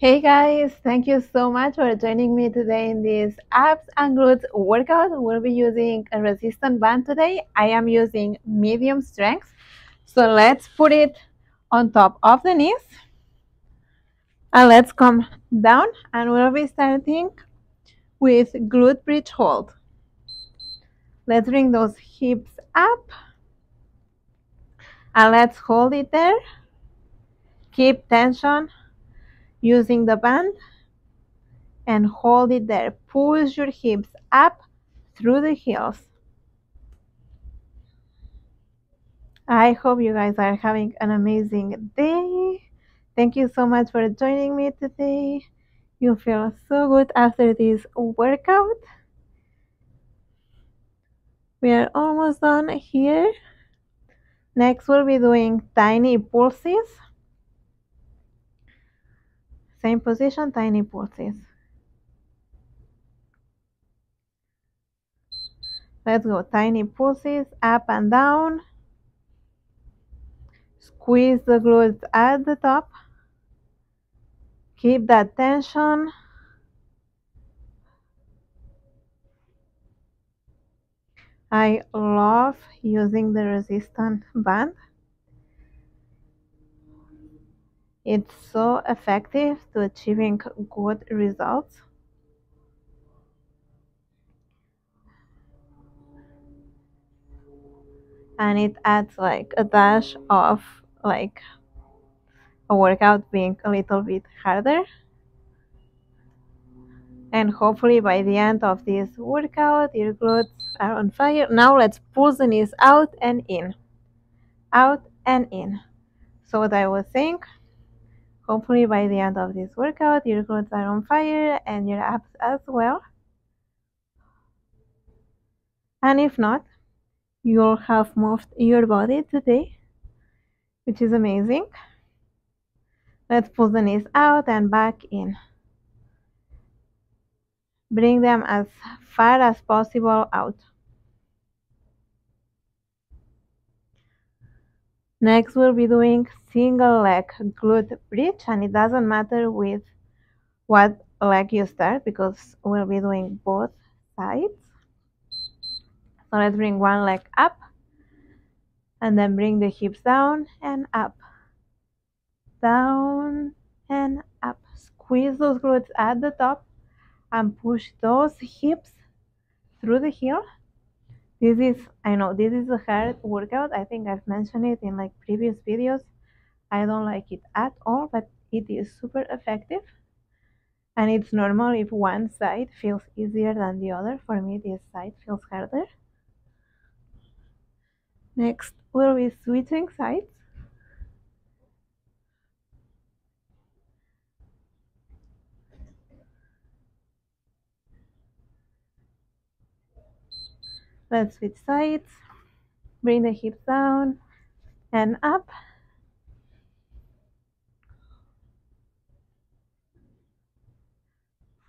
Hey guys, thank you so much for joining me today in this abs and glutes workout. We'll be using a resistance band today. I am using medium strength. So let's put it on top of the knees. And let's come down and we'll be starting with glute bridge hold. Let's bring those hips up and let's hold it there. Keep tension using the band and hold it there. Push your hips up through the heels. I hope you guys are having an amazing day. Thank you so much for joining me today. You feel so good after this workout. We are almost done here. Next, we'll be doing tiny pulses. Same position, tiny pulses. Let's go. Tiny pulses up and down. Squeeze the glutes at the top. Keep that tension. I love using the resistance band. It's so effective to achieving good results. And it adds like a dash of like a workout being a little bit harder. And hopefully by the end of this workout, your glutes are on fire. Now let's pull the knees out and in. Out and in. So what I was saying, Hopefully by the end of this workout, your glutes are on fire and your abs as well. And if not, you'll have moved your body today, which is amazing. Let's pull the knees out and back in. Bring them as far as possible out. Next, we'll be doing single leg glute bridge, and it doesn't matter with what leg you start because we'll be doing both sides. So let's bring one leg up and then bring the hips down and up, down and up. Squeeze those glutes at the top and push those hips through the heel this is i know this is a hard workout. I think i've mentioned it in like previous videos. I don't like it at all but it is super effective. And it's normal if one side feels easier than the other. For me this side feels harder. Next we'll be switching sides Let's switch sides. Bring the hips down and up.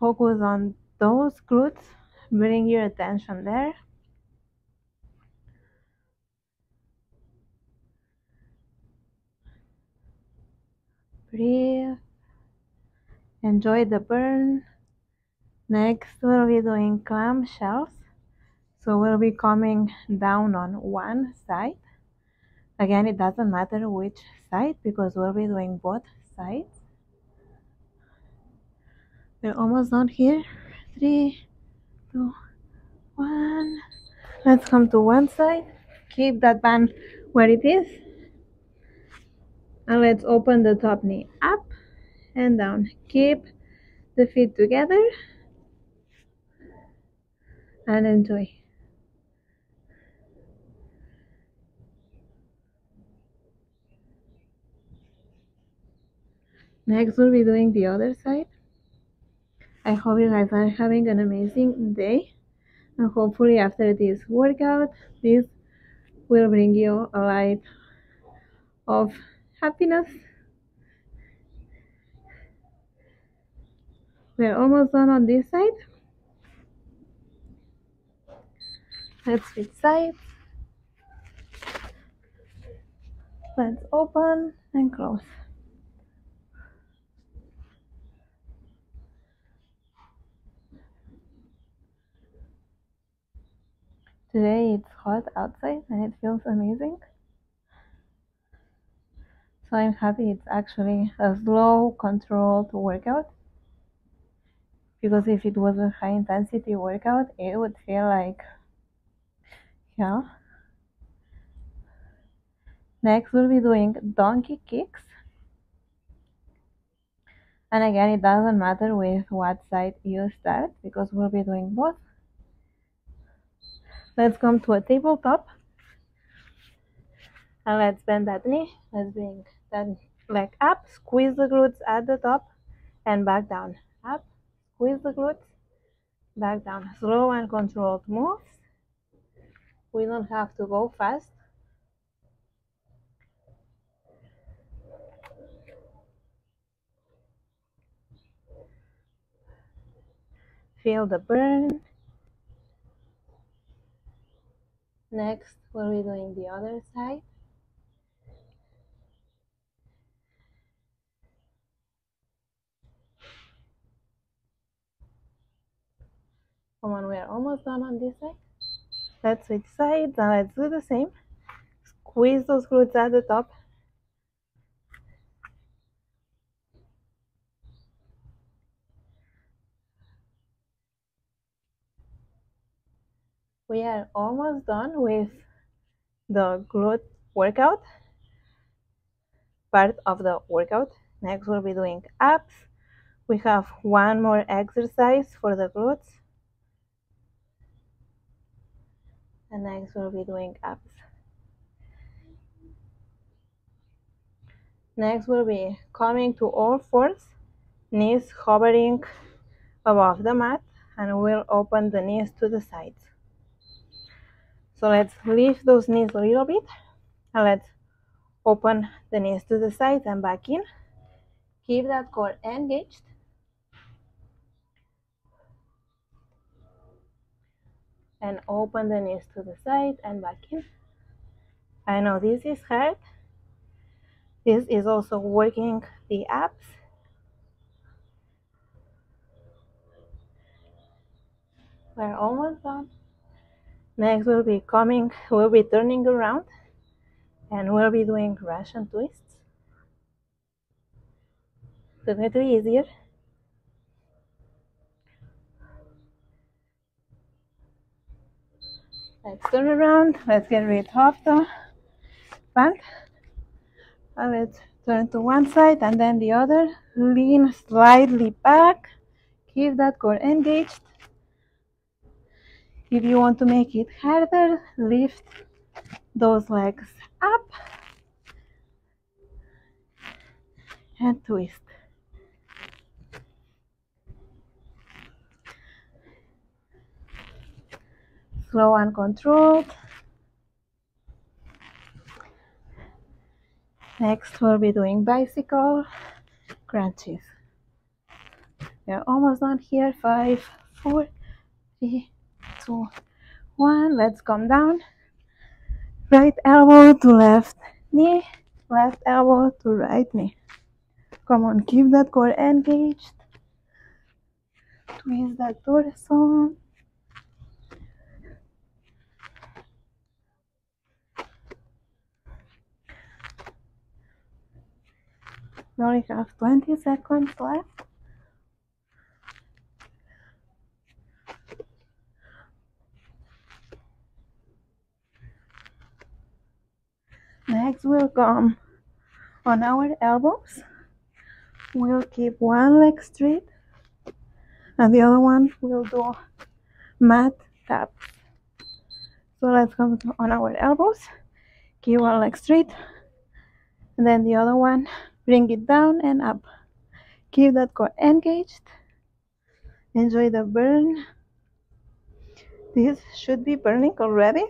Focus on those glutes. Bring your attention there. Breathe. Enjoy the burn. Next, we'll be doing clamshells. So we'll be coming down on one side. Again, it doesn't matter which side because we'll be doing both sides. We're almost done here. Three, two, one. Let's come to one side. Keep that band where it is. And let's open the top knee up and down. Keep the feet together and enjoy. Next, we'll be doing the other side. I hope you guys are having an amazing day. And hopefully after this workout, this will bring you a light of happiness. We're almost done on this side. Let's switch sides. Let's open and close. It's hot outside and it feels amazing. So I'm happy it's actually a slow, controlled workout. Because if it was a high intensity workout, it would feel like yeah. Next, we'll be doing donkey kicks. And again, it doesn't matter with what side you start because we'll be doing both. Let's come to a tabletop. And let's bend that knee. Let's bring that leg up, squeeze the glutes at the top and back down. Up, squeeze the glutes, back down. Slow and controlled moves. We don't have to go fast. Feel the burn. Next, we'll be doing the other side. Come on, we are almost done on this side. Let's switch sides and let's do the same. Squeeze those glutes at the top. We are almost done with the glute workout, part of the workout. Next we'll be doing abs. We have one more exercise for the glutes. and next we'll be doing abs. Next we'll be coming to all fours, knees hovering above the mat and we'll open the knees to the sides. So let's lift those knees a little bit and let's open the knees to the sides and back in. Keep that core engaged and open the knees to the side and back in. I know this is hard. This is also working the abs. We're almost done. Next we'll be coming, we'll be turning around and we'll be doing Russian twists. It's going to be easier. Let's turn around. Let's get rid of the band. And uh, let's turn to one side and then the other. Lean slightly back. Keep that core engaged. If you want to make it harder, lift those legs up and twist. slow and controlled. Next, we'll be doing bicycle crunches. We're almost done here. Five, four, three, two, one. Let's come down. Right elbow to left knee, left elbow to right knee. Come on, keep that core engaged. Twist that torso. Now we only have 20 seconds left. Next we'll come on our elbows. We'll keep one leg straight and the other one we'll do mat taps. So let's come on our elbows, keep one leg straight and then the other one bring it down and up. Keep that core engaged. Enjoy the burn. This should be burning already.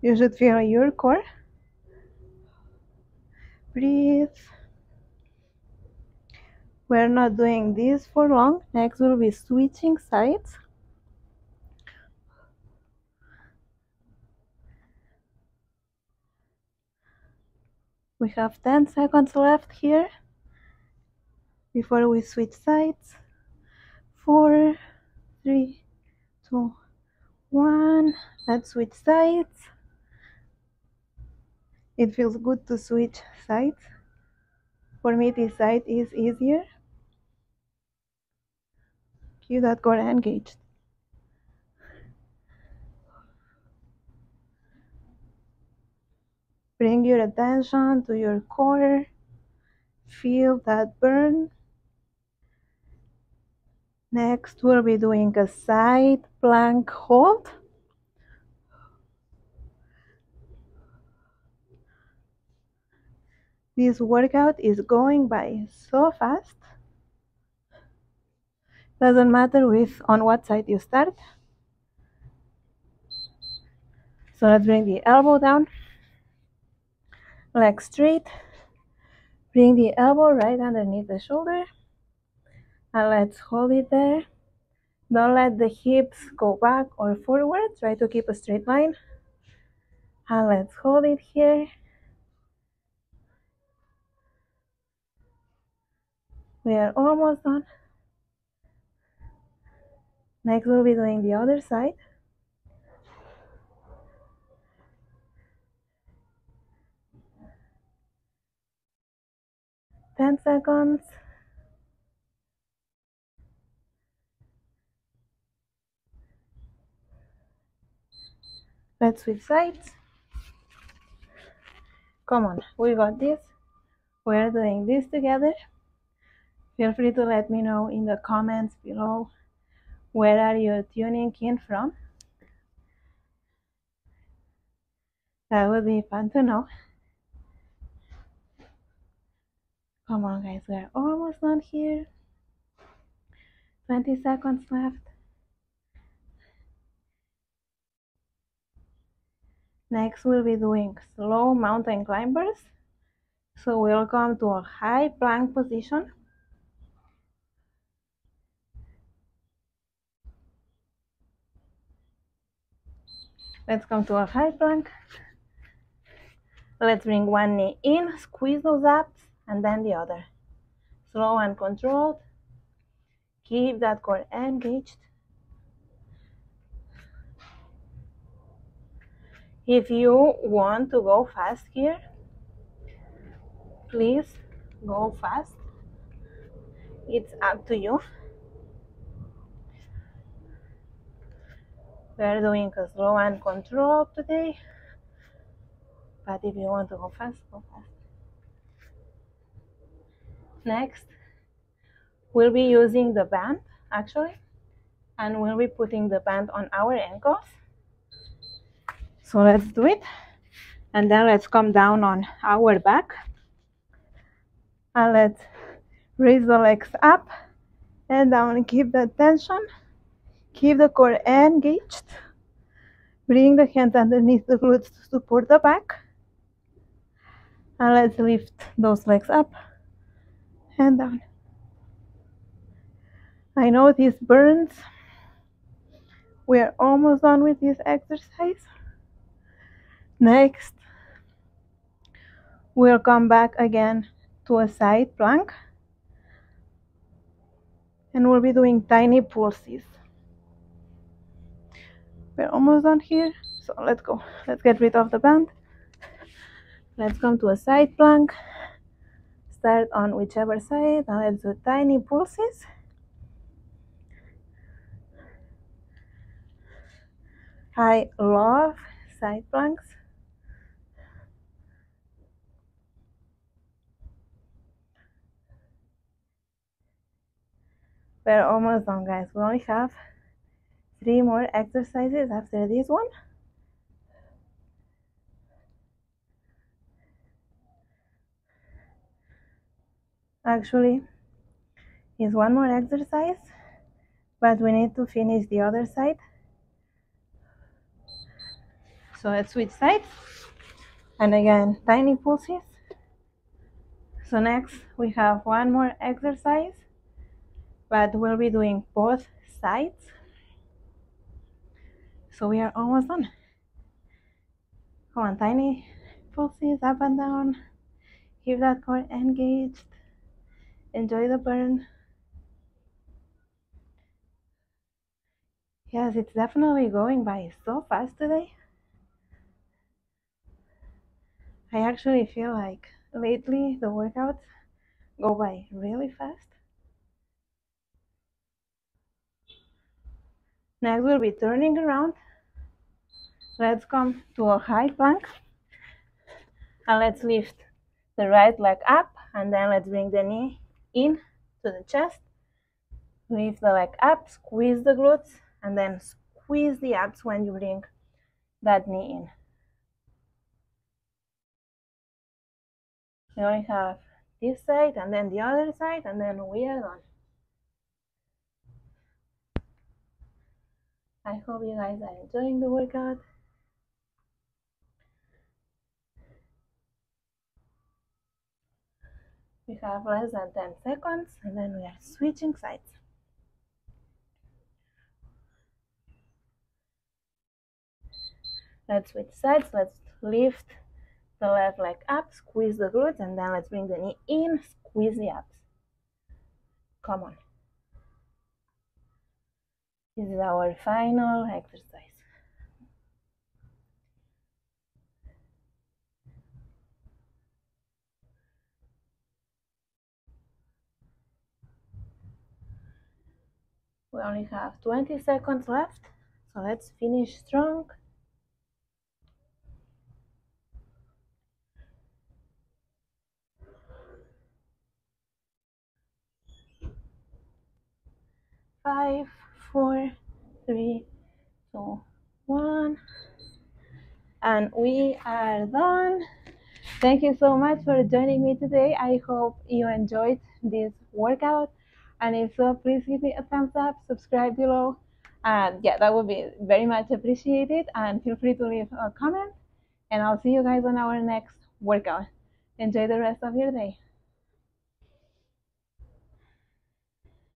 You should feel your core breathe. We're not doing this for long. Next we'll be switching sides. We have 10 seconds left here before we switch sides. Four, three, two, one. Let's switch sides it feels good to switch sides. For me this side is easier. Keep that core engaged. Bring your attention to your core feel that burn. Next we'll be doing a side plank hold This workout is going by so fast. Doesn't matter with on what side you start. So let's bring the elbow down, leg straight. Bring the elbow right underneath the shoulder. And let's hold it there. Don't let the hips go back or forward. Try to keep a straight line. And let's hold it here. We are almost done. Next we'll be doing the other side. Ten seconds. Let's switch sides. Come on, we got this. We're doing this together. Feel free to let me know in the comments below where are you tuning in from. That would be fun to know. Come on guys, we're almost done here. 20 seconds left. Next we'll be doing slow mountain climbers. So we'll come to a high plank position. Let's come to a high plank. Let's bring one knee in, squeeze those abs, and then the other. Slow and controlled. Keep that core engaged. If you want to go fast here, please go fast. It's up to you. We are doing a slow and control today. But if you want to go fast, go fast. Next, we'll be using the band actually, and we'll be putting the band on our ankles. So let's do it. And then let's come down on our back. And let's raise the legs up and down. Keep the tension. Keep the core engaged. Bring the hands underneath the glutes to support the back. And let's lift those legs up and down. I know this burns. We are almost done with this exercise. Next, we'll come back again to a side plank and we'll be doing tiny pulses. We're almost done here, so let's go. Let's get rid of the band. Let's come to a side plank. Start on whichever side and let's do tiny pulses. I love side planks. We're almost done guys. We only have three more exercises after this one. Actually, is one more exercise, but we need to finish the other side. So let's switch sides. And again, tiny pulses. So next we have one more exercise, but we'll be doing both sides. So we are almost done. Come on, tiny pulses up and down. Keep that core engaged. Enjoy the burn. Yes, it's definitely going by so fast today. I actually feel like lately the workouts go by really fast. Next we'll be turning around. Let's come to a high plank and let's lift the right leg up and then let's bring the knee in to the chest. Lift the leg up, squeeze the glutes and then squeeze the abs when you bring that knee in. We only have this side and then the other side and then we are done. I hope you guys are enjoying the workout. We have less than 10 seconds and then we are switching sides. Let's switch sides. Let's lift the left leg up, squeeze the glutes, and then let's bring the knee in, squeeze the abs. Come on. This is our final exercise. We only have 20 seconds left, so let's finish strong. Five, four, three, two, one. And we are done. Thank you so much for joining me today. I hope you enjoyed this workout. And if so, please give me a thumbs up, subscribe below. And yeah, that would be very much appreciated. And feel free to leave a comment. And I'll see you guys on our next workout. Enjoy the rest of your day.